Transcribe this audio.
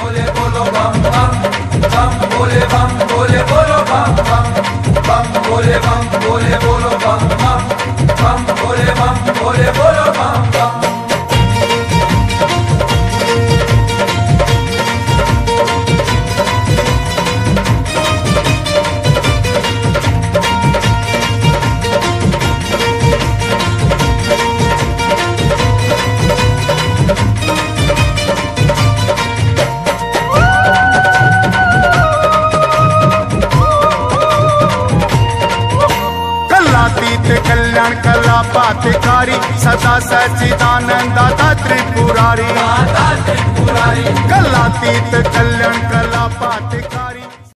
भोले बोलो बम बम बम बोले बम बोले बोलो बम बम बम बोले बम बोले बोलो बम बम कलातीत कल्याण कला पातिकारी सदा सचिदानंद दाता त्रिपुरारी। कला तीत कल्याण कला पातिकारी